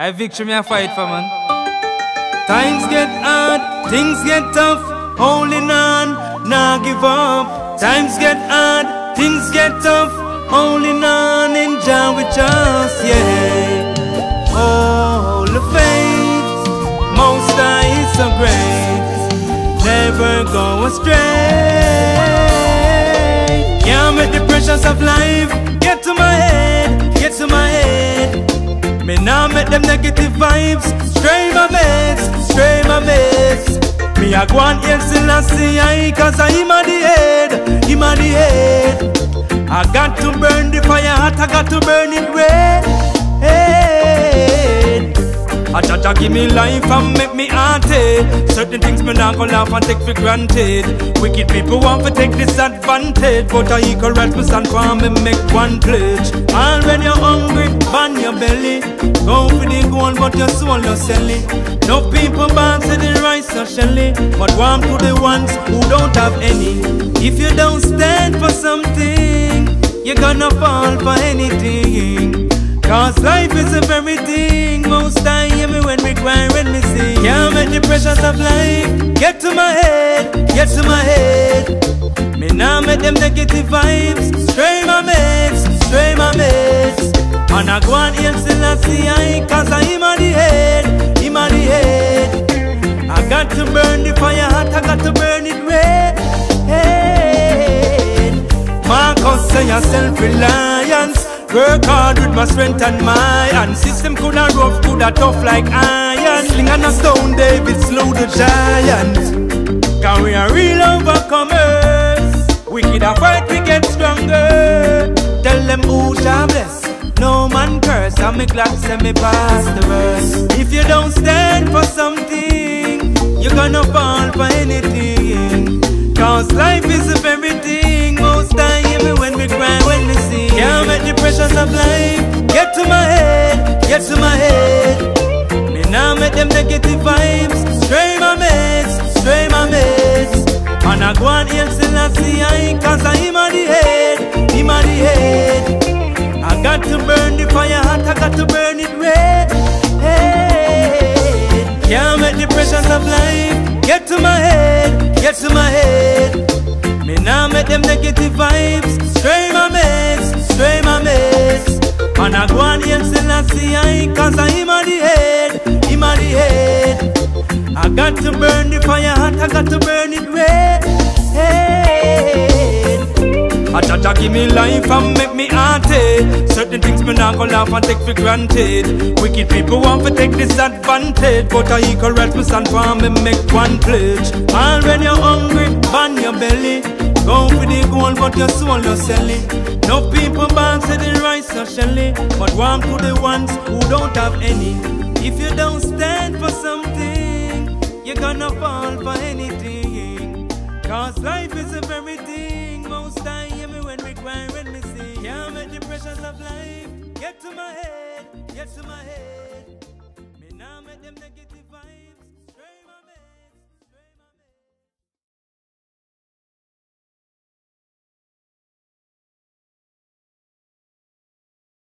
I victory me a fight for man. Times get hard, things get tough, holding on, nah give up. Times get hard, things get tough, holding on, in Jah with us, yeah. Hold the faith, most High is so great, never go astray. Can't make the pressures of life get to my head, get to my. Make them negative vibes. Stray my mates, stray my mates Me a go and hail Selassie I Cause I him a the head, him a the head. I got to burn the fire hot, I got to burn it red Jah Jah give me life and make me hearty. Certain things me not gonna laugh and take for granted. Wicked people want to take disadvantage But I right me stand for me make one pledge. And when you're hungry, ban your belly. Go for the gold but your soul you sell it No people born to the rice or shelly But warm to the ones who don't have any. If you don't stand for something You're gonna fall for anything Cause life is a very thing. Most I hear me when when we sing Can't make the pressures of life Get to my head, get to my head. Me now make them negative vibes. Stray my mates, stray my mates And I go and hail Selassie I Cause I am on the head, him on the head. I got to burn the fire hot, I got to burn it red. Marcus say your self-reliance Work hard with my strength and my and System coulda rough, coulda tough like iron. Sling and a stone, David slew the giant. Cause we are real overcomers? Wicked a fight, we get stronger. Tell them who shall bless. No man curse, I'm glad say me the verse If you don't stand for something You're gonna fall for anything. Cause life is pressures of life Get to my head, get to my head. Me now make them negative vibes. Stray my mates, stray my mates And I go and hail Selassie I Cause I him on the head, him on the head. I got to burn the fire hot, I got to burn it red. Can't make the pressures of life Get to my head, get to my head. Me now make them negative vibes. Stray my mates, to burn the fire hot, I got to burn it red. I Jah Jah give me life and make me hearty Certain things me not gonna laugh and take for granted. Wicked people want to take disadvantage But I right me stand for me make one pledge. And when you're hungry, ban your belly. Go for the gold but your soul you sell it. No people born say the rice or shelly But warm to the ones who don't have any. If you don't stand for You're gonna fall for anything. Cause life is a very thing. Most I hear me when when we sing Can't make the pressures of life. Get to my head, get to my head. Me now make them